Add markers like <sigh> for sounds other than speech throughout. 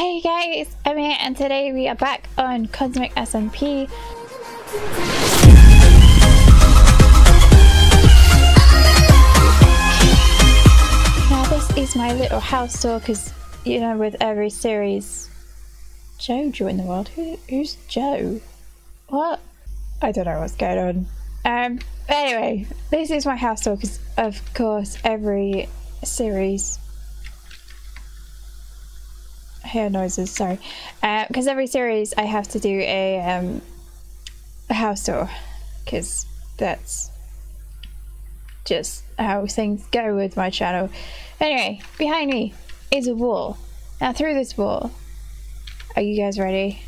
Hey guys, I'm here and today we are back on Cosmic SMP. Now this is my little house tour because, you know, with every series... Joe joined the world? Who, who's Joe? What? I don't know what's going on. Um, anyway, this is my house tour because, of course, every series hair noises, sorry. Because uh, every series I have to do a, um, a house tour. Because that's just how things go with my channel. Anyway, behind me is a wall. Now through this wall, are you guys ready?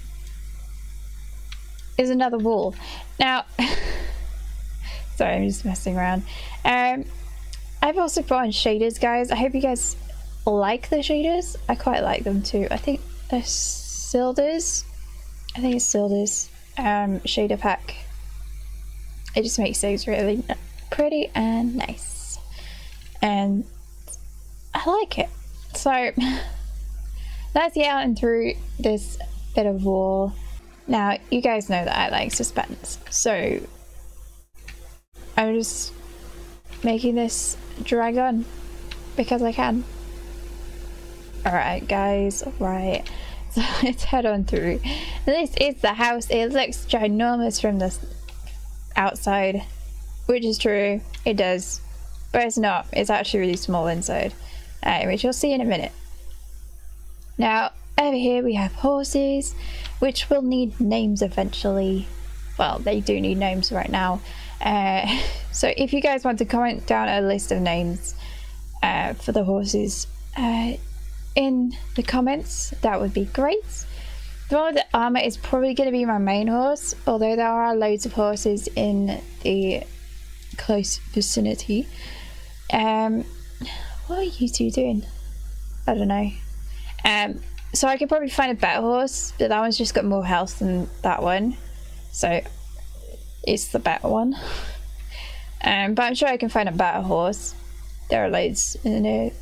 Is another wall. Now, <laughs> sorry, I'm just messing around. Um, I've also put on shaders, guys. I hope you guys like the shaders. I quite like them too. I think they're Sildur's. I think it's Sildur's um, shader pack. It just makes things really pretty and nice. And I like it. So <laughs> let's get out and through this bit of wall. Now, you guys know that I like suspense. So I'm just making this drag on because I can. Alright guys, alright. <laughs> So let's head on through. This is the house. It looks ginormous from the outside, which is true. It does. But it's not. It's actually really small inside, which you'll see in a minute. Now, over here we have horses, which will need names eventually. Well, they do need names right now. Uh, <laughs> so if you guys want to comment down a list of names uh, for the horses, uh, in the comments, that would be great. The one with the armor is probably going to be my main horse, although there are loads of horses in the close vicinity. Um, what are you two doing? I don't know. Um, so I could probably find a better horse, but that one's just got more health than that one. So it's the better one. Um, but I'm sure I can find a better horse. There are loads in it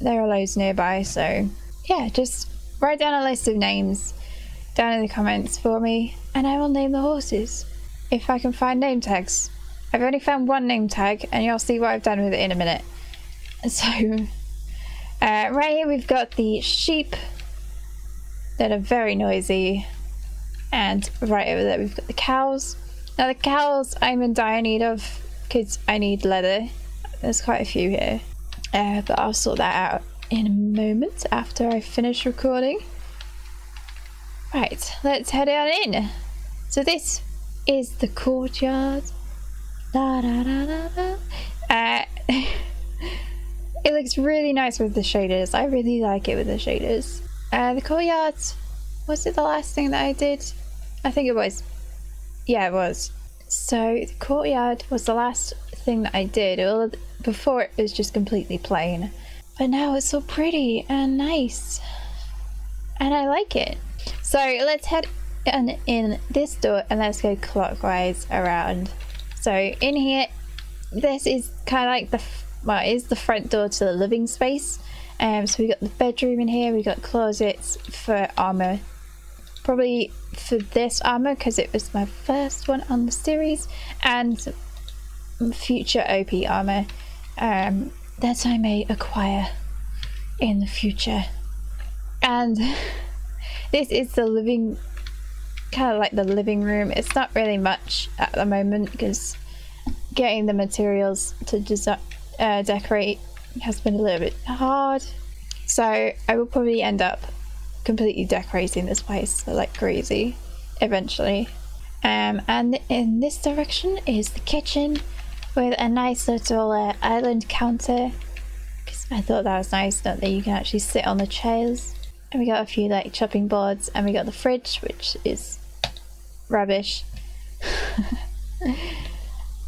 there are loads nearby, so yeah, just write down a list of names down in the comments for me, and I will name the horses. If I can find name tags. I've only found one name tag, and you'll see what I've done with it in a minute. <laughs> So, uh, right here we've got the sheep that are very noisy, and right over there we've got the cows. Now the cows I'm in dire need of because I need leather. There's quite a few here. Uh, but I'll sort that out in a moment after I finish recording. Right, let's head on in. So this is the courtyard. Da, da, da. Uh, <laughs> it looks really nice with the shaders. I really like it with the shaders. Uh, the courtyard, was it the last thing that I did? I think it was. Yeah, it was. So the courtyard was the last thing that I did. Well, before it was just completely plain. But now it's so pretty and nice. And I like it. So let's head in, in this door and let's go clockwise around. So in here, this is kind of like the, well, is the front door to the living space. Um, so we got the bedroom in here, we got closets for armor. Probably for this armor because it was my first one on the series. And future OP armor um, that I may acquire in the future. And <laughs> this is the living, kind of like the living room. It's not really much at the moment because getting the materials to uh, decorate has been a little bit hard. So I will probably end up completely decorating this place like crazy eventually. Um, and in this direction is the kitchen with a nice little uh, island counter. Because I thought that was nice that you can actually sit on the chairs. And we got a few like chopping boards and we got the fridge which is rubbish. <laughs>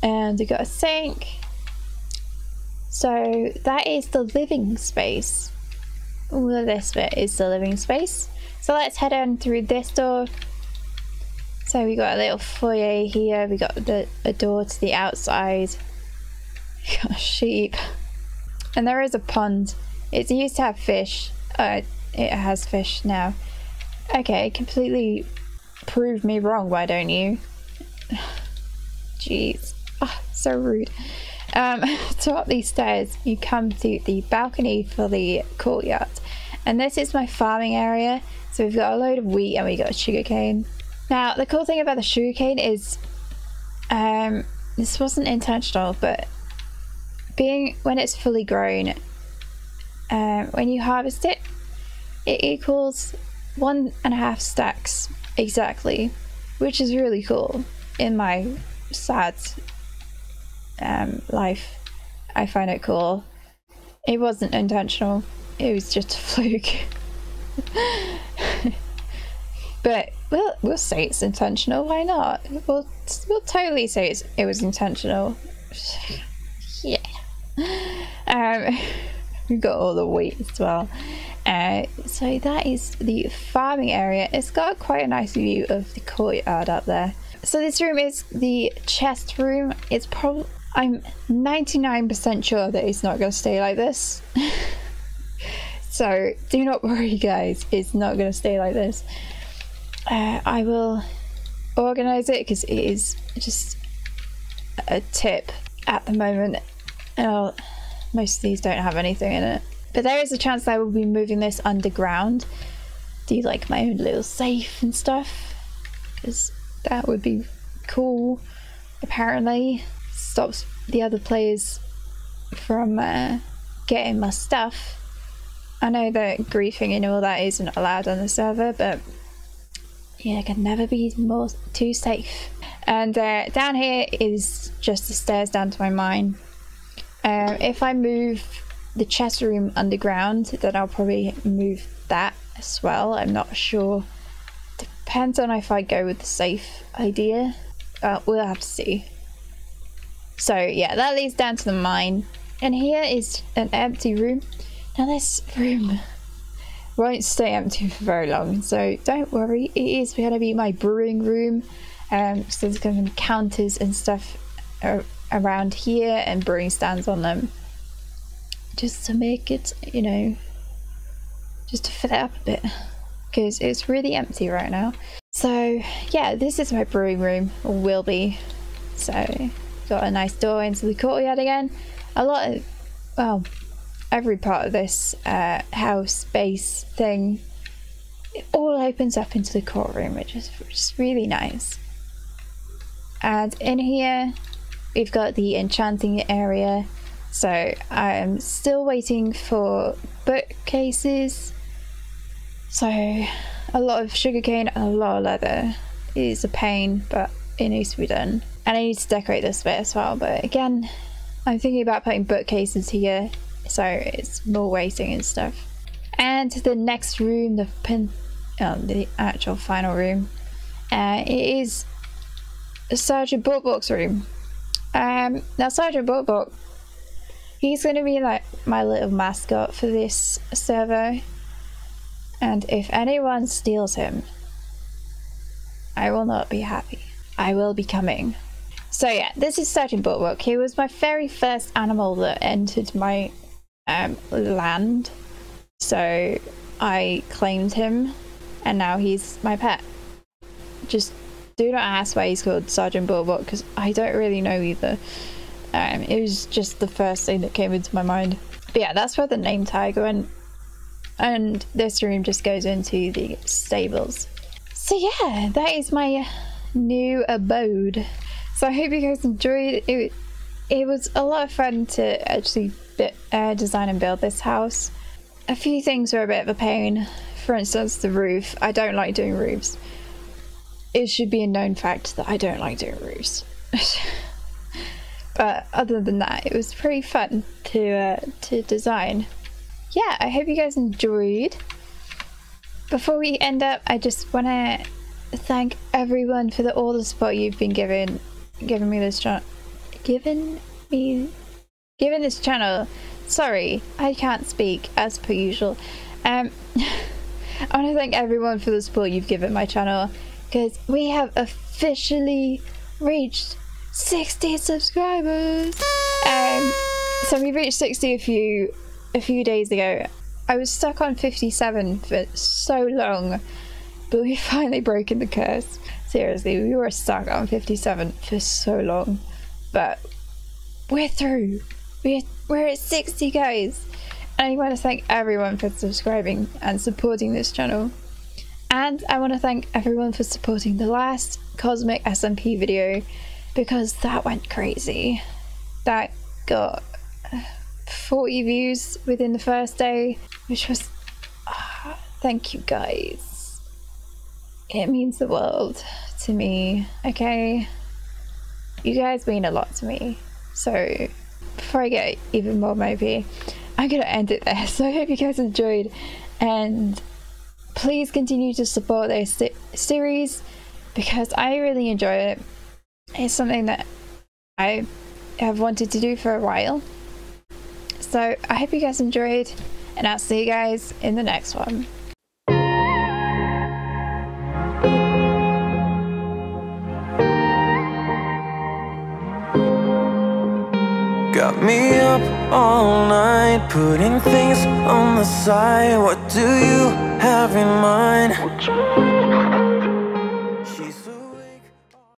And we got a sink. So that is the living space. All of this bit is the living space. So let's head on through this door so we got a little foyer here, we got the a door to the outside, <laughs> we got sheep, and there is a pond. It used to have fish. Uh, it has fish now. Okay, completely prove me wrong, why don't you? <sighs> Jeez. Oh, so rude. Um, <laughs> so up these stairs, you come to the balcony for the courtyard. And this is my farming area. So we've got a load of wheat and we got sugarcane. Now, the cool thing about the sugarcane is, um, this wasn't intentional, but being when it's fully grown, um, when you harvest it, it equals one and a half stacks exactly, which is really cool in my sad um, life. I find it cool. It wasn't intentional, it was just a fluke. <laughs> but we'll, we'll say it's intentional, why not? We'll, we'll totally say it's, it was intentional. <sighs> yeah. Um, <laughs> we've got all the wheat as well. Uh, so that is the farming area. It's got quite a nice view of the courtyard up there. So this room is the chest room. It's probably I'm 99% sure that it's not going to stay like this. <laughs> so do not worry, guys. It's not going to stay like this. Uh, I will organize it because it is just a tip at the moment. And most of these don't have anything in it. But there is a chance that I will be moving this underground. Do you like my own little safe and stuff. Because that would be cool, apparently stops the other players from uh, getting my stuff. I know that griefing and all that isn't allowed on the server, but yeah, it can never be more too safe. And uh, down here is just the stairs down to my mine. Uh, if I move the chest room underground, then I'll probably move that as well. I'm not sure. Depends on if I go with the safe idea. Uh, we'll have to see. So yeah, that leads down to the mine. And here is an empty room. Now this room won't stay empty <laughs> for very long, so don't worry. It is going to be my brewing room. Um, so there's going to be counters and stuff around here and brewing stands on them. Just to make it, you know, just to fill it up a bit. Because it's really empty right now. So yeah, this is my brewing room, or will be. So got a nice door into the courtyard again. A lot of, well, every part of this uh, house base thing, it all opens up into the courtroom, which is just really nice. And in here, we've got the enchanting area. So I'm still waiting for bookcases. So a lot of sugarcane and a lot of leather is a pain, but it needs to be done. And I need to decorate this bit as well, but again, I'm thinking about putting bookcases here, so it's more waiting and stuff. And the next room, the pin, oh, the actual final room, uh, it is Sergeant Bawkbawk's room. Um, now Sergeant Bawkbawk, he's going to be like my little mascot for this server. And if anyone steals him, I will not be happy. I will be coming. So yeah, this is Sergeant Bawkbawk. He was my very first animal that entered my um, land. So I claimed him and now he's my pet. Just do not ask why he's called Sergeant Bawkbawk because I don't really know either. Um, it was just the first thing that came into my mind. But yeah, that's where the name tag went. And this room just goes into the stables. So yeah, that is my new abode. So I hope you guys enjoyed it. It was a lot of fun to actually uh, design and build this house. A few things were a bit of a pain. For instance, the roof. I don't like doing roofs. It should be a known fact that I don't like doing roofs. <laughs> but other than that, it was pretty fun to uh, to design. Yeah, I hope you guys enjoyed. Before we end up, I just want to thank everyone for the, all the support you've been giving, giving me this channel, giving me, giving this channel. Sorry, I can't speak as per usual. Um, <laughs> I want to thank everyone for the support you've given my channel because we have officially reached 60 subscribers. Um, so we reached 60 a few a few days ago I was stuck on 57 for so long, but we <laughs> finally broken the curse. Seriously, we were stuck on 57 for so long, but we're through. We're, we're at 60 guys. And I want to thank everyone for subscribing and supporting this channel. And I want to thank everyone for supporting the last Cosmic SMP video because that went crazy. That got 40 views within the first day, which was. Uh, thank you guys. It means the world to me, okay? You guys mean a lot to me. So, before I get even more mopey, I'm gonna end it there. <laughs> So, I hope you guys enjoyed, and please continue to support this series because I really enjoy it. It's something that I have wanted to do for a while. So I hope you guys enjoyed, and I'll see you guys in the next one. Got me up all night, putting things on the side. What do you have in mind?